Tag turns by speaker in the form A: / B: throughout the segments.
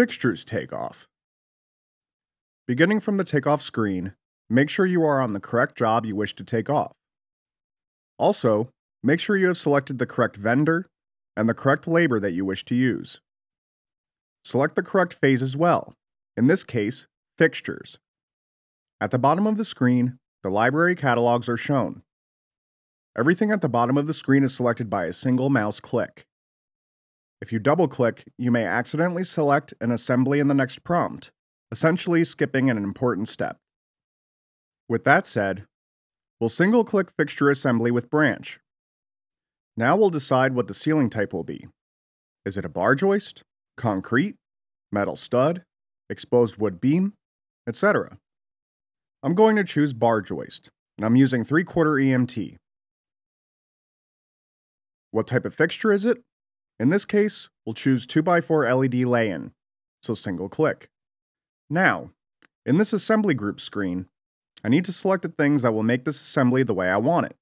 A: Fixtures Takeoff. Beginning from the takeoff screen, make sure you are on the correct job you wish to take off. Also, make sure you have selected the correct vendor and the correct labor that you wish to use. Select the correct phase as well, in this case, fixtures. At the bottom of the screen, the library catalogs are shown. Everything at the bottom of the screen is selected by a single mouse click. If you double click, you may accidentally select an assembly in the next prompt, essentially skipping an important step. With that said, we'll single click fixture assembly with branch. Now we'll decide what the ceiling type will be. Is it a bar joist, concrete, metal stud, exposed wood beam, etc. I'm going to choose bar joist, and I'm using 3 quarter EMT. What type of fixture is it? In this case, we'll choose 2x4 LED lay-in, so single click. Now, in this assembly group screen, I need to select the things that will make this assembly the way I want it.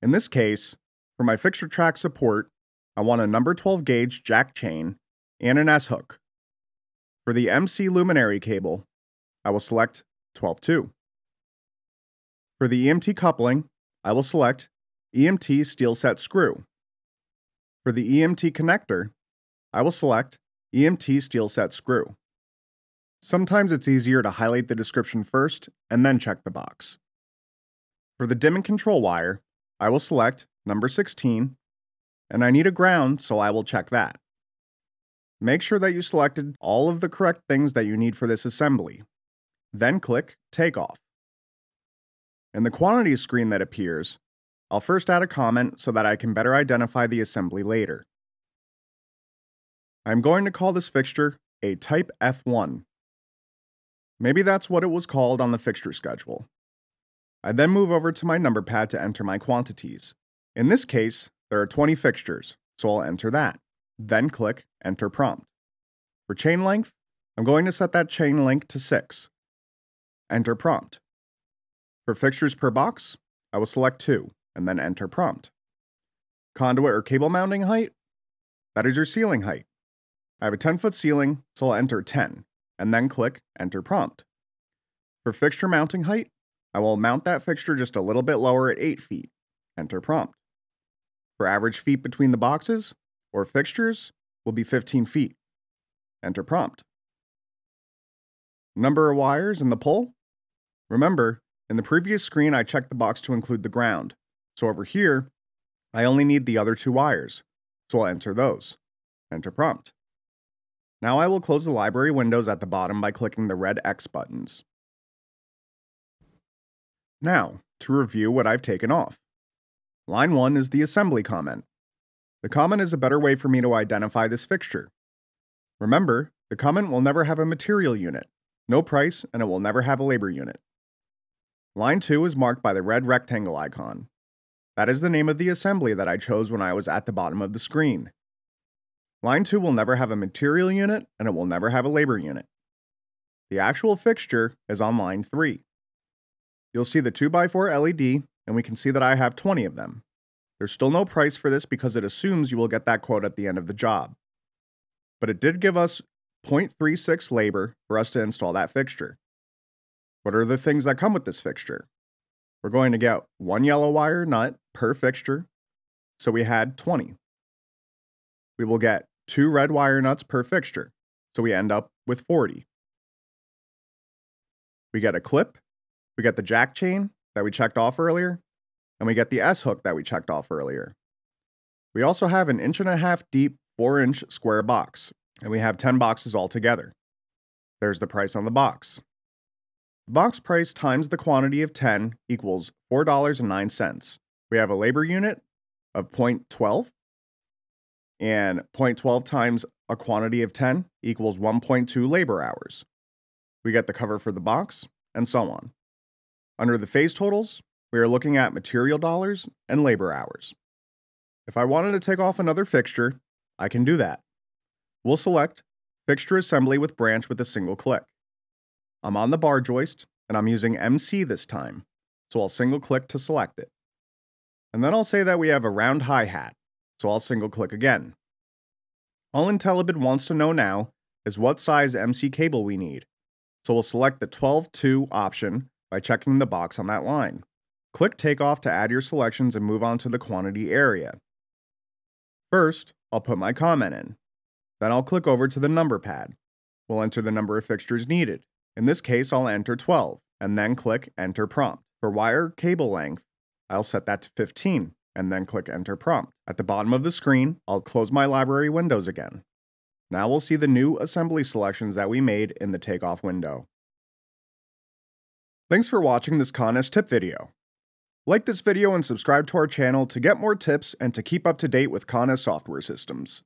A: In this case, for my fixture track support, I want a number 12 gauge jack chain and an S-hook. For the MC luminary cable, I will select 12.2. For the EMT coupling, I will select EMT steel set screw. For the EMT connector, I will select EMT steel set screw. Sometimes it's easier to highlight the description first and then check the box. For the dim and control wire, I will select number 16, and I need a ground, so I will check that. Make sure that you selected all of the correct things that you need for this assembly. Then click Takeoff. In the quantities screen that appears, I'll first add a comment so that I can better identify the assembly later. I'm going to call this fixture a Type F1. Maybe that's what it was called on the fixture schedule. I then move over to my number pad to enter my quantities. In this case, there are 20 fixtures, so I'll enter that. Then click Enter Prompt. For chain length, I'm going to set that chain length to 6. Enter Prompt. For fixtures per box, I will select 2 and then enter prompt. Conduit or cable mounting height? That is your ceiling height. I have a 10 foot ceiling, so I'll enter 10, and then click Enter Prompt. For fixture mounting height, I will mount that fixture just a little bit lower at 8 feet. Enter Prompt. For average feet between the boxes, or fixtures, will be 15 feet. Enter Prompt. Number of wires in the pole? Remember, in the previous screen I checked the box to include the ground, so over here, I only need the other two wires, so I'll enter those. Enter prompt. Now I will close the library windows at the bottom by clicking the red X buttons. Now, to review what I've taken off. Line 1 is the assembly comment. The comment is a better way for me to identify this fixture. Remember, the comment will never have a material unit, no price, and it will never have a labor unit. Line 2 is marked by the red rectangle icon. That is the name of the assembly that I chose when I was at the bottom of the screen. Line 2 will never have a material unit and it will never have a labor unit. The actual fixture is on line 3. You'll see the 2x4 LED and we can see that I have 20 of them. There's still no price for this because it assumes you will get that quote at the end of the job. But it did give us 0.36 labor for us to install that fixture. What are the things that come with this fixture? We're going to get one yellow wire nut per fixture, so we had 20. We will get two red wire nuts per fixture, so we end up with 40. We get a clip, we get the jack chain that we checked off earlier, and we get the S hook that we checked off earlier. We also have an inch and a half deep, 4 inch square box, and we have 10 boxes altogether. There's the price on the box. Box price times the quantity of 10 equals $4.09. We have a labor unit of 0.12, and 0.12 times a quantity of 10 equals 1.2 labor hours. We get the cover for the box, and so on. Under the phase totals, we are looking at material dollars and labor hours. If I wanted to take off another fixture, I can do that. We'll select Fixture Assembly with Branch with a single click. I'm on the bar joist, and I'm using MC this time, so I'll single click to select it. And then I'll say that we have a round hi-hat, so I'll single click again. All IntelliBid wants to know now is what size MC cable we need, so we'll select the 12-2 option by checking the box on that line. Click Takeoff to add your selections and move on to the quantity area. First, I'll put my comment in. Then I'll click over to the number pad. We'll enter the number of fixtures needed. In this case, I'll enter 12, and then click Enter Prompt. For wire cable length, I'll set that to 15, and then click Enter Prompt. At the bottom of the screen, I'll close my library windows again. Now we'll see the new assembly selections that we made in the takeoff window. Thanks for watching this Conest tip video. Like this video and subscribe to our channel to get more tips and to keep up to date with Conest software systems.